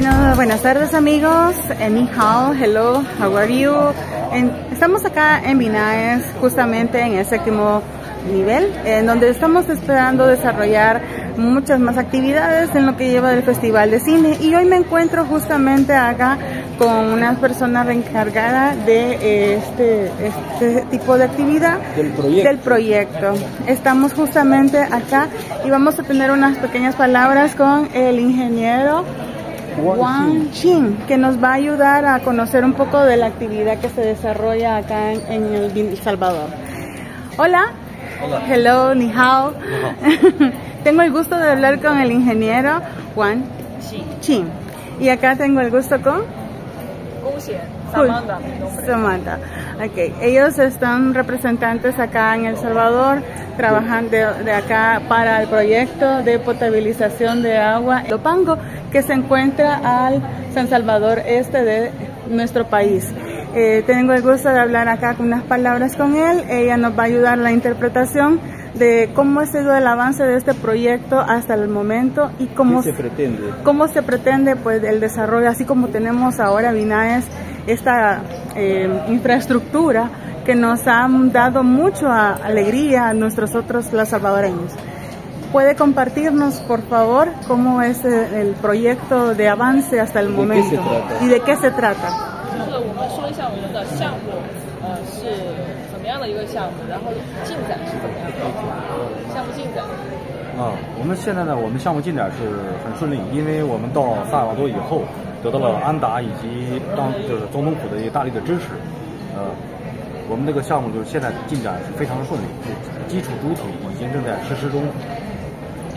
Bueno, buenas tardes amigos. Ni hao, hello, how are you? En- estamos acá en Binaes, justamente en el séptimo nivel, en donde estamos esperando desarrollar muchas más actividades en lo que lleva del Festival de Cine. Y hoy me encuentro justamente acá con una persona reencargada de este, este tipo de actividad Del proyecto. del proyecto. Estamos justamente acá y vamos a tener unas pequeñas palabras con el ingeniero Wang Chin, que nos va a ayudar a conocer un poco de la actividad que se desarrolla acá en, en el Salvador. Hola. Hola. Hello, ni hao. tengo el gusto de hablar con el ingeniero Wang Chin. Y acá tengo el gusto con. Samantha. Samantha. Okay. Ellos están representantes acá en El Salvador, trabajando de, acá para el proyecto de potabilización de agua Lopango, que se encuentra al San Salvador este de nuestro país. Eh, tengo el gusto de hablar acá con unas palabras con él. Ella nos va a ayudar en la interpretación de cómo ha sido el avance de este proyecto hasta el momento y cómo ¿Qué se pretende? cómo se pretende pues el desarrollo, así como tenemos ahora Binaes, esta eh, infraestructura que nos ha dado mucha alegría a nuestros otros los salvadoreños. ¿Puede compartirnos, por favor, cómo es el proyecto de avance hasta el ¿De qué momento se trata? y de qué se trata? 一个项目，然后进展是怎么样的？项目进展，啊，我们现在呢，我们项目进展是很顺利，因为我们到萨尔瓦多以后，得到了安达以及当就是总统府的一个大力的支持，呃，我们这个项目就是现在进展是非常的顺利，基础主体已经正在实施中。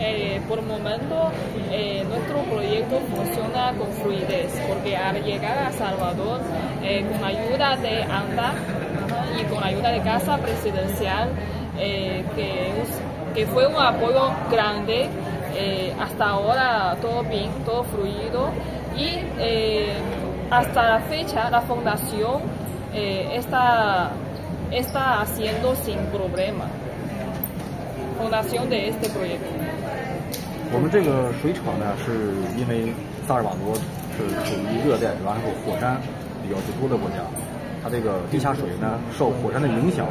Eh, por el momento, eh, nuestro proyecto funciona con fluidez, porque al llegar a Salvador, eh, con ayuda de ANDA ajá, y con ayuda de Casa Presidencial, eh, que, us- que fue un apoyo grande, eh, hasta ahora todo bien, todo fluido, y eh, hasta la fecha la fundación eh, está, está haciendo sin problema. Fundación de este proyecto. 我们这个水厂呢，是因为萨尔瓦多是属于热带，然后火山比较多的国家， 它这个地下水呢受火山的影响，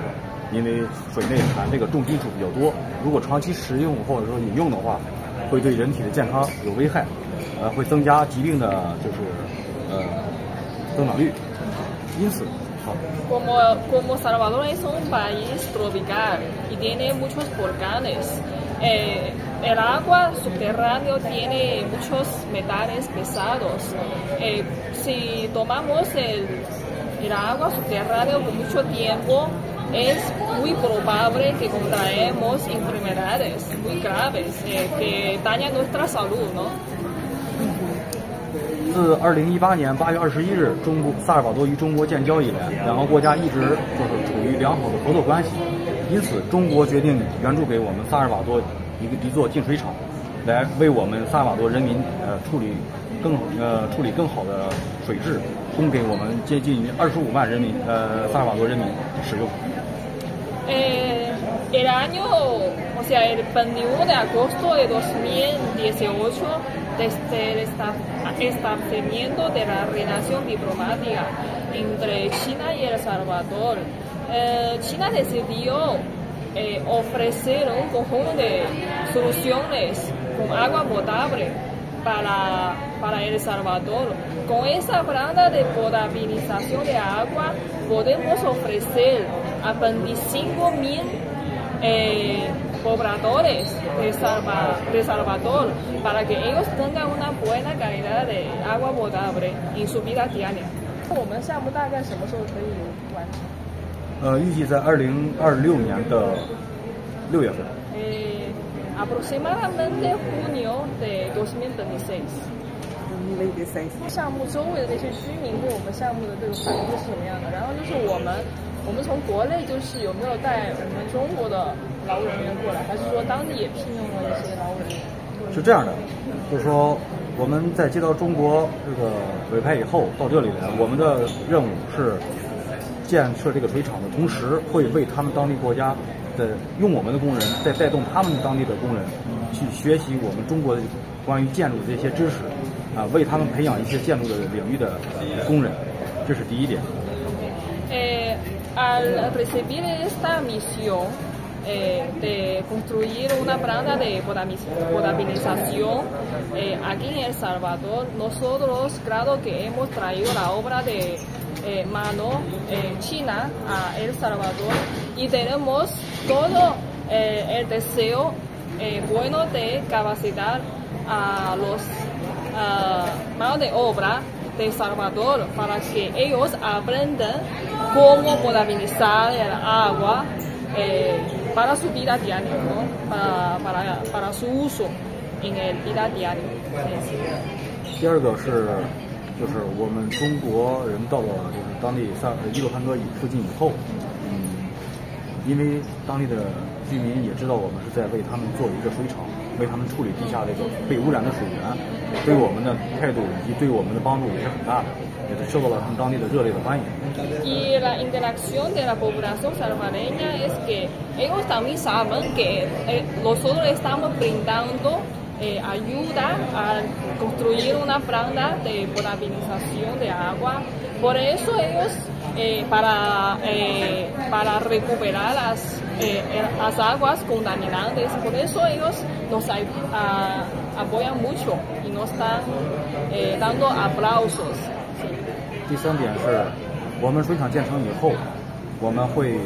因为水内含这个重金属比较多，如果长期食用或者说饮用的话，会对人体的健康有危害，呃，会增加疾病的就是呃增长率，因此，好。Como, como Salvador es un país tropical y tiene muchos volcanes, eh, el agua subterránea tiene muchos metales pesados. Eh, si tomamos el, 自二零一八年八月二十一日，中国萨尔瓦多与中国建交以来，两个国家一直就是处于良好的合作关系。因此，中国决定援助给我们萨尔瓦多一个一座净水厂，来为我们萨尔瓦多人民呃处理更呃处理更好的水质，供给我们接近二十五万人民呃萨尔瓦多人民使用。Eh, el año, o sea, el 21 de agosto de 2018, desde el establecimiento de la relación diplomática entre China y El Salvador, eh, China decidió eh, ofrecer un conjunto de soluciones con agua potable para, para El Salvador. Con esa planta de potabilización de agua podemos ofrecer a 25 mil eh, pobladores de, Salva- de Salvador para que ellos tengan una buena calidad de agua potable en su vida diaria. 我们项目大概什么时候可以完成？呃，预计在二零二六年的六月份。 Eh, Aproximadamente junio de 2026. 项目周围的那些居民对我们项目的这个反馈是什么样的？然后就是我们，我们从国内就是有没有带我们中国的劳务人员过来，还是说当地也聘用了一些劳务人员？是这样的，就是说我们在接到中国这个委派以后，到这里来，我们的任务是建设这个水厂的同时，会为他们当地国家的用我们的工人，再带动他们当地的工人去学习我们中国的关于建筑的这些知识，啊，为他们培养一些建筑的领域的工人，这是第一点。Eh, al recibir esta misión eh, de construir una planta de potabilización eh, aquí en El Salvador, nosotros, claro que hemos traído la obra de eh, mano china a El Salvador y tenemos todo el deseo bueno de capacitar a los manos de obra de Salvador para que ellos aprendan cómo potabilizar el agua eh, para su vida diaria, ¿no? para, para, para, su uso en el vida diario. 第二个是， 就是我们中国人到了就是当地萨伊洛潘多附近以后，嗯，因为当地的居民也知道我们是在为他们做一个水厂，为他们处理地下这个被污染的水源，对我们的态度以及对我们的帮助也是很大的，也是受到了他们当地的热烈的欢迎。eh, ayuda a construir una planta de potabilización de agua. Por eso ellos, eh, para, eh, para recuperar las, las aguas contaminantes, por eso ellos nos apoyan mucho y nos están dando aplausos. 第三点是，我们水厂建成以后， 我们会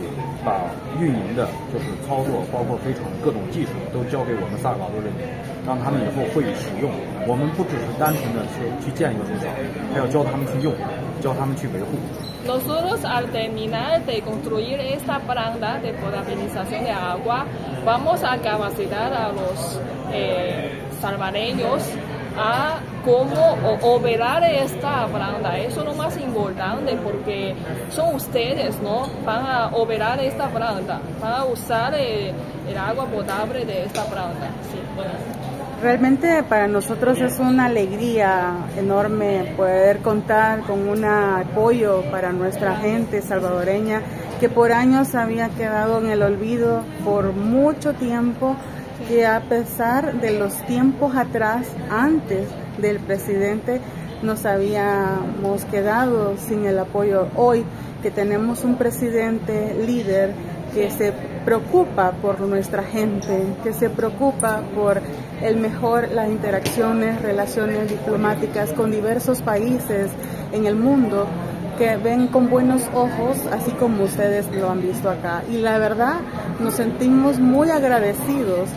把运营的，就是操作，包括飞厂各种技术，都交给我们萨尔瓦多人民，让他们以后会使用。我们不只是单纯的去去建一个水厂，还要教他们去用，教他们去维护。Nosotros al terminar de construir esta planta de potabilización de agua, vamos a capacitar a los salvadoreños a cómo operar esta planta. Eso es lo más importante porque son ustedes, ¿no? Van a operar esta planta, van a usar el, agua potable de esta planta. Realmente para nosotros es una alegría enorme poder contar con un apoyo para nuestra gente salvadoreña que por años había quedado en el olvido por mucho tiempo que a pesar de los tiempos atrás, antes del presidente, nos habíamos quedado sin el apoyo. Hoy que tenemos un presidente líder que se preocupa por nuestra gente, que se preocupa por el mejor, las interacciones, relaciones diplomáticas con diversos países en el mundo, que ven con buenos ojos, así como ustedes lo han visto acá. Y la verdad, nos sentimos muy agradecidos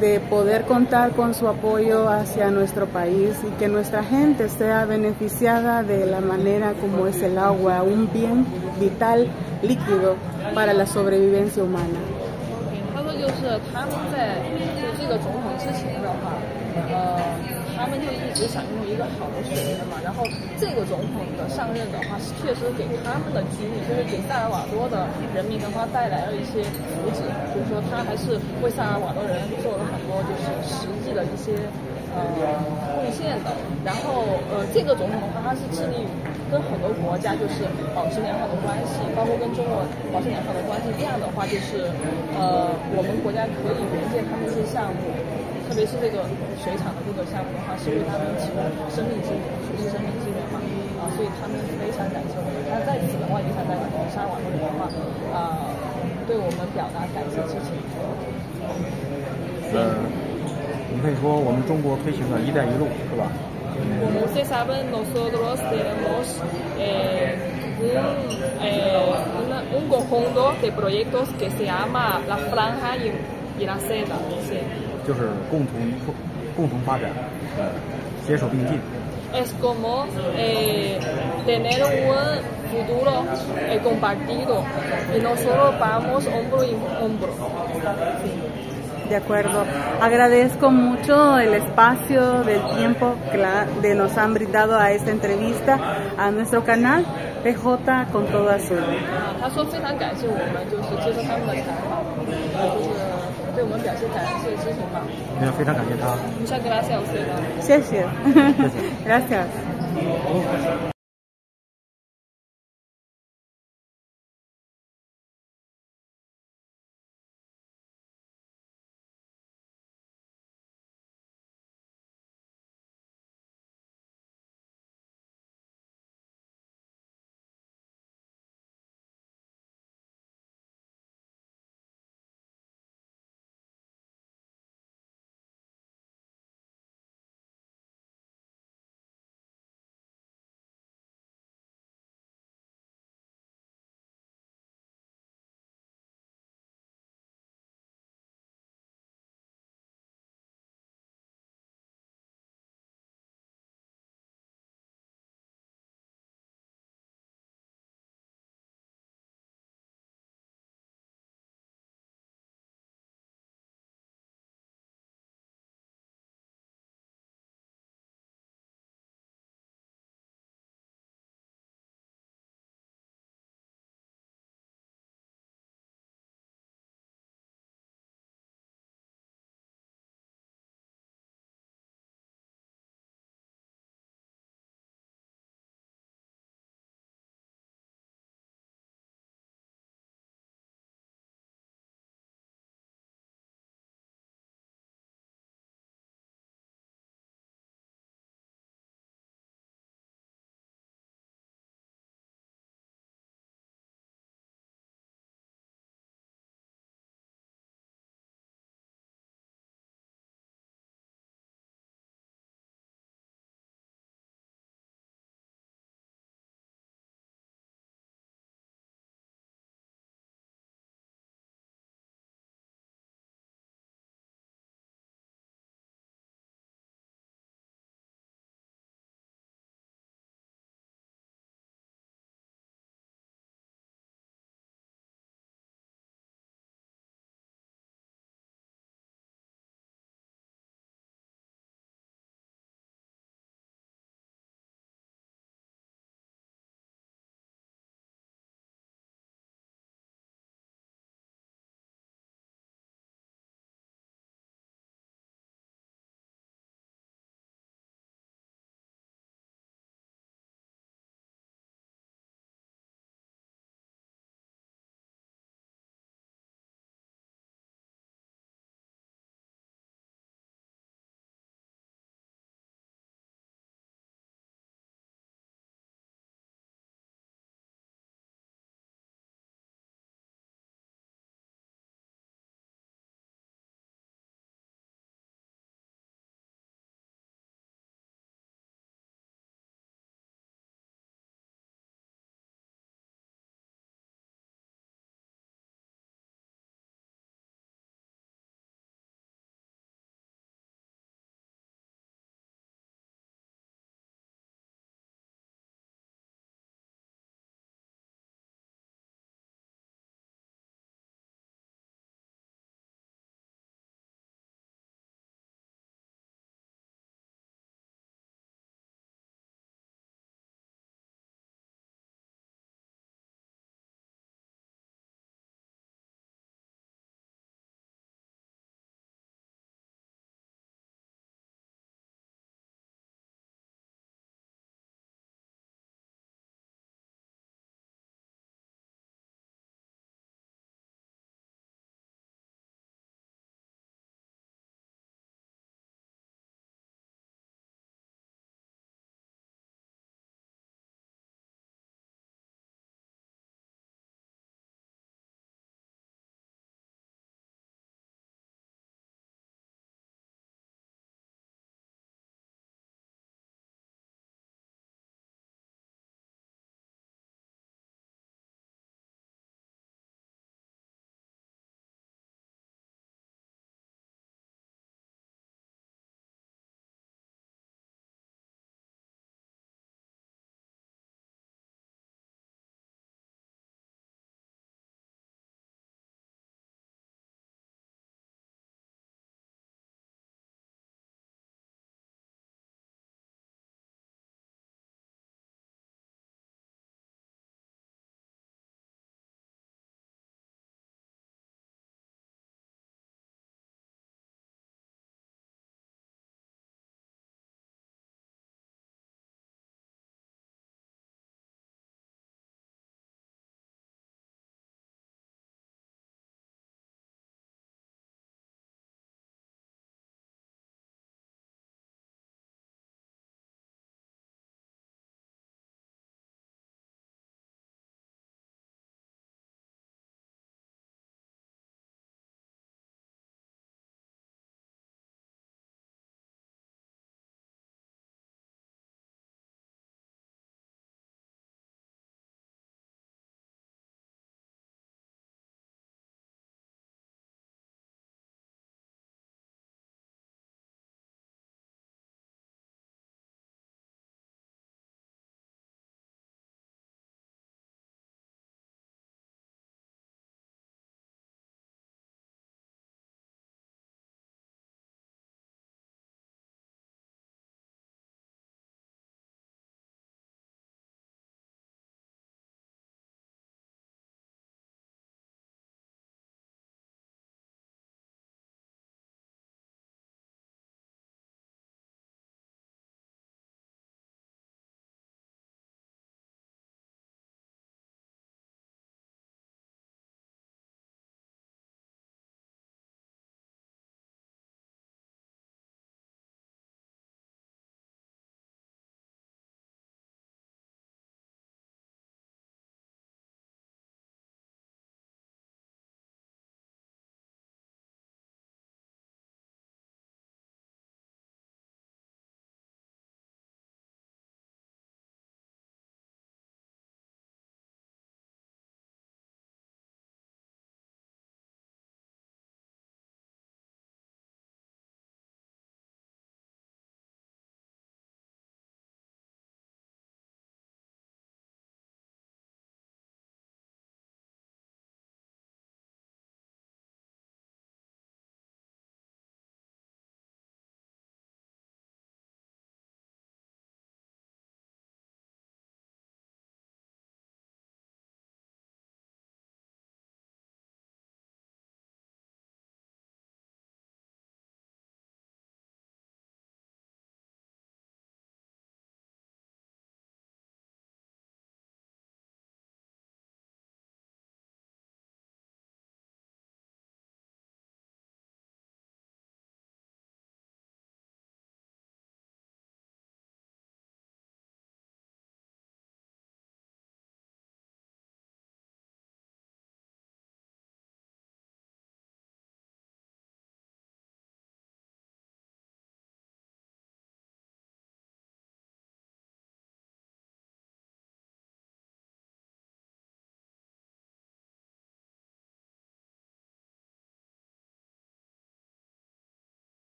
de poder contar con su apoyo hacia nuestro país y que nuestra gente sea beneficiada de la manera como es el agua, un bien vital líquido para la sobrevivencia humana. 他们就一直想拥有一个好的水源嘛，然后这个总统的上任的话，确实给他们的居民，就是给萨尔瓦多的人民的话带来了一些福祉，就是说他还是为萨尔瓦多人做了很多就是实际的一些呃贡献的。然后呃，这个总统的话，他是致力于跟很多国家就是保持良好的关系，包括跟中国保持良好的关系。这样的话，就是呃，我们国家可以援建他们一些项目。特别是这个水厂的这个项目的话，是为他们提供生命资源，属于生命资源嘛，啊，所以他们非常感谢我们。那在此的话，也想在沙瓦多人的话，啊，对我们表达感谢之情。呃，你可以说我们中国推行的一带一路是吧？Como ustedes saben, nosotros tenemos eh, un, eh, una, un conjunto de proyectos que se llama La Franja y, y la Seda. Sí. 就是共同共同发展，呃，携手并进。Es como eh, tener un futuro eh, compartido y nosotros vamos hombro en hombro. De acuerdo. Agradezco mucho el espacio, del tiempo que nos han brindado a esta entrevista a nuestro canal PJ con todo azul. 对我们表现感谢支持吧。非常感谢他。谢谢。谢谢。